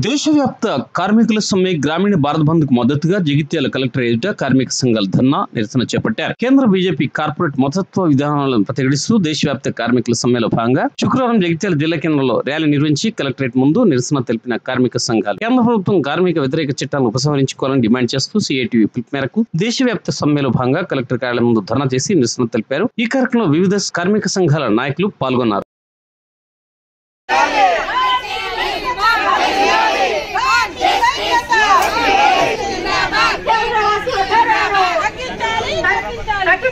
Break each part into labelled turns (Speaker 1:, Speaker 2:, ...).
Speaker 1: దేశవ్యాప్త కార్మికుల సమ్మె గ్రామీణ భారత్ బంద్కు మద్దతుగా జగిత్యాల కలెక్టర్ ఎదుట కార్మిక సంఘాల ధర్నా నిరసన చేపట్టారు. కేంద్ర బీజేపీ కార్పొరేట్ మతత్వ విధానాలను ప్రతిఘటిస్తూ దేశవ్యాప్త కార్మికుల సమ్మెలో భాగంగా శుక్రవారం జగిత్యాల జిల్లా కేంద్రంలో ర్యాలీ నిర్వహించి కలెక్టరేట్ ముందు నిరసన తెలిపిన కార్మిక సంఘాలు. కేంద్ర ప్రభుత్వం కార్మిక వ్యతిరేక చట్టాలను ఉపసంహరించుకోవాలని డిమాండ్ చేస్తూ సిఐటివి పిలుపు మేరకు దేశవ్యాప్త సమ్మెలో భాగంగా కలెక్టర్ కార్యాలయం ముందు ధర్నా చేసి నిరసన తెలిపారు. ఈ కార్యక్రమంలో వివిధ కార్మిక సంఘాల నాయకులు పాల్గొన్నారు.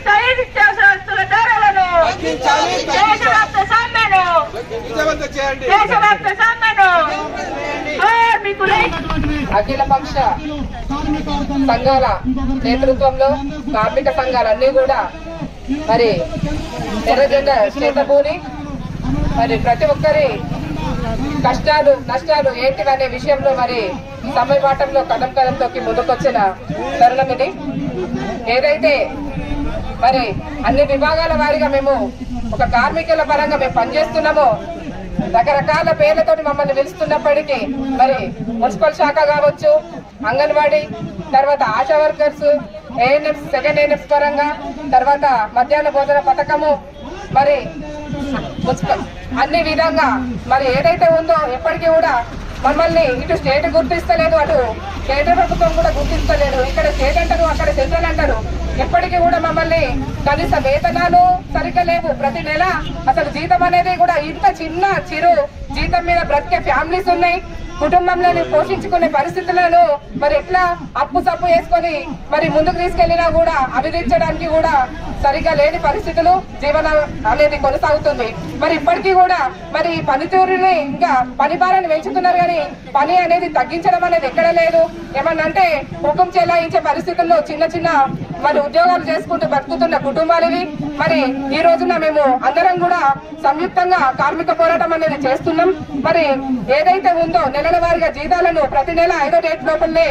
Speaker 2: నిత్యావసర వస్తువుల ధరలను దేశవ్యాప్త సమ్మెను దేశవ్యాప్త సమ్మెను
Speaker 3: అఖిల పక్ష సంఘాల నేతృత్వంలో కార్మిక సంఘాలన్నీ కూడా మరి ఎర్ర జెండా చేతబూని మరి ప్రతి ఒక్కరి కష్టాలు నష్టాలు ఏంటివనే విషయంలో మరి సమ్మె పాఠంలో కదం కదం తొక్కి ముందుకొచ్చిన తరుణం ఇది. ఏదైతే మరి అన్ని విభాగాల వారిగా మేము ఒక కార్మికుల పరంగా మేము పనిచేస్తున్నాము. రకరకాల పేర్లతోటి మమ్మల్ని పిలుస్తున్నప్పటికీ మరి మున్సిపల్ శాఖ కావచ్చు అంగన్వాడీ తర్వాత ASHA workers ANF second ANF పరంగా తర్వాత మధ్యాహ్న భోజన పథకము మరి మున్సిపల్ అన్ని విధంగా మరి ఏదైతే ఉందో ఎప్పటికీ కూడా మమ్మల్ని ఇటు స్టేట్ గుర్తిస్తలేదు అటు కేంద్ర ప్రభుత్వం కూడా గుర్తిస్తలేదు. ఇక్కడ స్టేట్ అంటారు అక్కడ సెంట్రల్ అంటారు. ఎప్పటికీ కూడా మమ్మల్ని కనీస వేతనాలు సరిగ్గా లేవు. ప్రతి నెల అసలు జీతం అనేది కూడా ఇంత చిన్న చిరు జీతం మీద బ్రతికే ఫ్యామిలీస్ ఉన్నాయి. కుటుంబంలోని పోషించుకునే పరిస్థితులను మరి ఎట్లా అప్పు సప్పు వేసుకొని మరి ముందుకు తీసుకెళ్ళినా కూడా అభివృద్ధించడానికి కూడా సరిగా లేని పరిస్థితులు జీవనం అనేది కొనసాగుతుంది. మరి ఇప్పటికీ కూడా మరి ఈ పనితీరుని ఇంకా పని భారాన్ని పెంచుతున్నారు కానీ పని అనేది తగ్గించడం అనేది ఎక్కడ లేదు. ఏమన్నా అంటే హుకుం చెలాయించే పరిస్థితుల్లో చిన్న చిన్న మరి ఉద్యోగాలు చేసుకుంటూ బతుకుతున్న కుటుంబాలవి. మరి ఈ రోజున మేము అందరం కూడా సంయుక్తంగా కార్మిక పోరాటం అనేది చేస్తున్నాం. మరి ఏదైతే ఉందో నెలల వారీగా జీతాలను ప్రతి నెల ఐదో డేట్ లోపలనే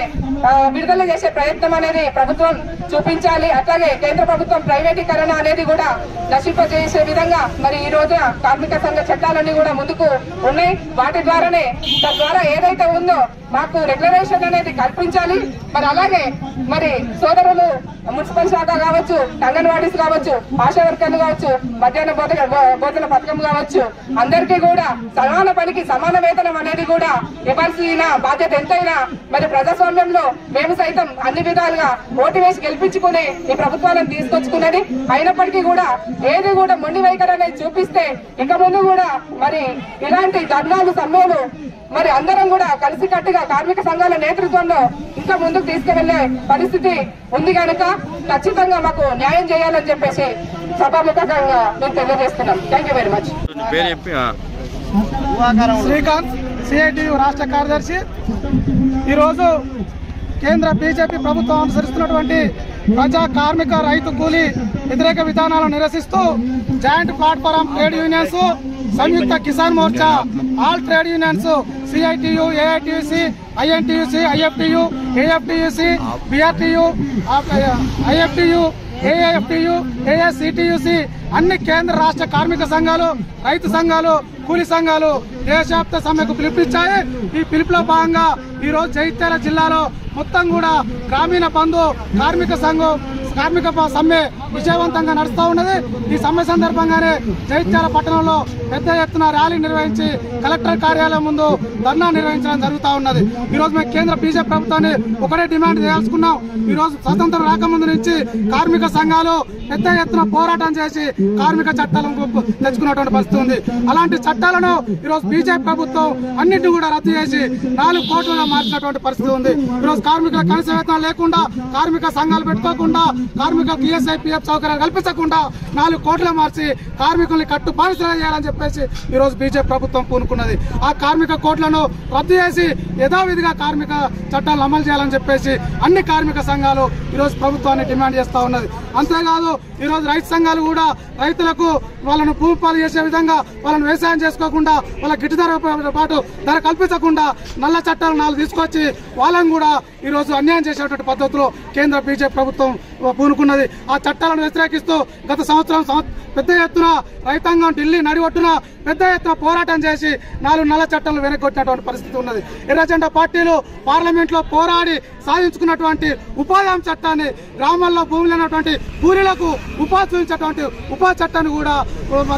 Speaker 3: విడుదల చేసే ప్రయత్నం అనేది ప్రభుత్వం చూపించాలి. అట్లాగే కేంద్ర ప్రభుత్వం ప్రైవేటీకరణ అనేది కూడా నశింపజేసే విధంగా మరి ఈ రోజు కార్మిక సంఘ చట్టాలన్నీ కూడా ముందుకు ఉన్నాయి. వాటి ద్వారానే తద్వారా ఏదైతే ఉందో మాకు రెగ్యులరేషన్ అనేది కల్పించాలి. మరి అలాగే మరి సోదరులు మున్సిపల్ శాఖ కావచ్చు అంగన్వాడీస్ కావచ్చు ఆశా వర్కర్లు కావచ్చు మధ్యాహ్న భోజన భోజన పథకం కావచ్చు అందరికీ కూడా సమాన పనికి సమాన వేతనం అనేది కూడా ఇవ్వాల్సిన బాధ్యత ఎంతైనా మరి ప్రజాస్వామ్యంలో మేము సైతం అన్ని విధాలుగా ఓటు వేసి గెలిపించుకుని ఈ ప్రభుత్వాలను తీసుకొచ్చుకున్నది. అయినప్పటికీ కూడా ఏది కూడా మొండి వైఖరి అనేది చూపిస్తే ఇక ముందు కూడా మరి ఇలాంటి ధర్నాలు సమ్మెలు మరి అందరం కూడా కలిసికట్టుగా కార్మిక సంఘాల నేతృత్వంలో ఇంకా ముందుకు తీసుకువెళ్ళే పరిస్థితి ఉంది కనుక ఖచ్చితంగా మాకు న్యాయం చేయాలని చెప్పేసి సభాముఖంగా మేము తెలియజేస్తున్నాం. థ్యాంక్ యూ వెరీ మచ్
Speaker 4: పేరు చెప్పి ఆ.
Speaker 5: శ్రీకాంత్ సిఐటియు రాష్ట్ర కార్యదర్శి. ఈరోజు కేంద్ర బీజేపీ ప్రభుత్వం అనుసరిస్తున్నటువంటి ప్రజా కార్మిక రైతు కూలీ వ్యతిరేక విధానాలను నిరసిస్తూ joint platform trade unions Samyukta Kisan Morcha all trade unions CITU AITUC INTUC IFTU AFTUC BRTU IFTU AIFTU ASCTUC అన్ని కేంద్ర రాష్ట్ర కార్మిక సంఘాలు రైతు సంఘాలు కూలి సంఘాలు దేశవ్యాప్త సమ్మెకు పిలుపునిచ్చాయి. ఈ పిలుపులో భాగంగా ఈ రోజు జగిత్యాల జిల్లాలో మొత్తం కూడా గ్రామీణ బంధు కార్మిక సంఘం కార్మిక సమ్మె విజయవంతంగా నడుస్తూ ఉన్నది. ఈ సమ్మె సందర్భంగానే జైత్యాల పట్టణంలో పెద్ద ఎత్తున ర్యాలీ నిర్వహించి కలెక్టర్ కార్యాలయం ముందు ధర్నా నిర్వహించడం జరుగుతూ ఉన్నది. ఈ రోజు మేము కేంద్ర బీజేపీ ప్రభుత్వాన్ని ఒకటే డిమాండ్ చేయాల్సుకున్నాం. ఈ రోజు స్వతంత్రం రాకముందు నుంచి కార్మిక సంఘాలు పెద్ద ఎత్తున పోరాటం చేసి కార్మిక చట్టాలను తెచ్చుకున్నటువంటి పరిస్థితి ఉంది. అలాంటి చట్టాలను ఈరోజు బీజేపీ ప్రభుత్వం అన్నింటినీ కూడా రద్దు చేసి నాలుగు కోట్లుగా మార్చినటువంటి పరిస్థితి ఉంది. ఈరోజు కార్మికుల కనీస వేతనం లేకుండా కార్మిక సంఘాలు పెట్టుకోకుండా కార్మిక ఈఎస్ఐ పిఎఫ్ సౌకర్యాలు కల్పించకుండా నాలుగు కోట్లు మార్చి కార్మికుల్ని కట్టు బానిసలుగా చేయాలని చెప్పేసి ఈరోజు బీజేపీ ప్రభుత్వం పూనుకున్నది. ఆ కార్మిక కోట్లను రద్దు చేసి యథావిధిగా కార్మిక చట్టాలను అమలు చేయాలని చెప్పేసి అన్ని కార్మిక సంఘాలు ఈరోజు ప్రభుత్వాన్ని డిమాండ్ చేస్తా ఉన్నది. అంతేకాదు ఈరోజు రైతు సంఘాలు కూడా రైతులకు వాళ్ళను భూమి పాలు చేసే విధంగా వాళ్ళని వ్యవసాయం చేసుకోకుండా వాళ్ళ గిట్టుధర పాటు ధర కల్పించకుండా నల్ల చట్టాలు నాలుగు తీసుకొచ్చి వాళ్ళని కూడా ఈ రోజు అన్యాయం చేసేటువంటి పద్ధతిలో కేంద్ర బీజేపీ ప్రభుత్వం పూనుకున్నది. ఆ చట్టాలను వ్యతిరేకిస్తూ గత సంవత్సరం పెద్ద ఎత్తున రైతాంగం ఢిల్లీ నడివట్టున పెద్ద ఎత్తున పోరాటం చేసి నాలుగు నల్ల చట్టాలను వెనక్కొట్టినటువంటి పరిస్థితి ఉన్నది. ఎర్రజెండా పార్టీలు పార్లమెంట్లో పోరాడి సాధించుకున్నటువంటి ఉపాధి హామీ చట్టాన్ని గ్రామాల్లో భూములు ఉన్నటువంటి కూలీలకు ఉపాధి చూపించేటువంటి ఉపాధి చట్టాన్ని కూడా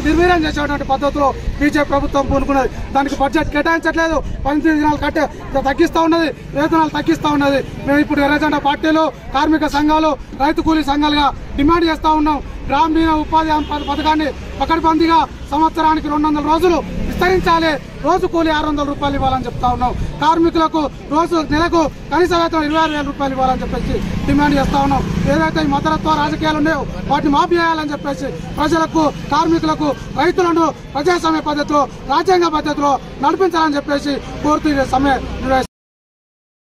Speaker 5: నిర్వీర్యం చేసేటువంటి పద్ధతిలో బీజేపీ ప్రభుత్వం పూనుకున్నది. దానికి బడ్జెట్ కేటాయించట్లేదు. పద్దెనిమిది దినాలు కట్టే తగ్గిస్తూ ఉన్నది. వేతనాలు తగ్గిస్తూ ఉన్నది. మేము ఇప్పుడు ఎర్రజెండా పార్టీలు కార్మిక సంఘాలు రైతు కూలీ సంఘాలుగా డిమాండ్ చేస్తూ ఉన్నాం. గ్రామీణ ఉపాధి పథకాన్ని పకడ్బందీగా సంవత్సరానికి రెండు వందల రోజులు విస్తరించాలి. రోజు కూలి ఆరు వందల రూపాయలు ఇవ్వాలని చెప్తా ఉన్నాం. కార్మికులకు రోజు నెలకు కనీస వేతనం ఇరవై ఆరు వేల రూపాయలు ఇవ్వాలని చెప్పేసి డిమాండ్ చేస్తా ఉన్నాం. ఏదైతే ఈ మతరత్వ రాజకీయాలు ఉన్నాయో వాటిని మాపేయాలని చేయాలని చెప్పేసి ప్రజలకు కార్మికులకు రైతులను ప్రజాస్వామ్య పద్ధతిలో రాజ్యాంగ పద్ధతిలో నడిపించాలని చెప్పేసి కోరుతూ సమయం సమ్మె